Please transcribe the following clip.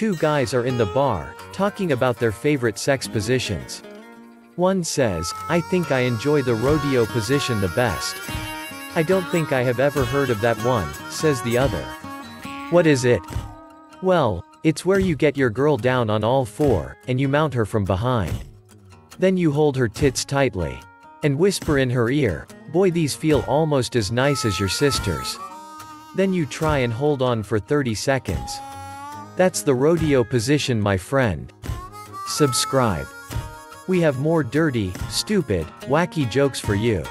Two guys are in the bar, talking about their favorite sex positions. One says, I think I enjoy the rodeo position the best. I don't think I have ever heard of that one, says the other. What is it? Well, it's where you get your girl down on all four, and you mount her from behind. Then you hold her tits tightly. And whisper in her ear, boy these feel almost as nice as your sister's. Then you try and hold on for 30 seconds. That's the rodeo position my friend. Subscribe. We have more dirty, stupid, wacky jokes for you.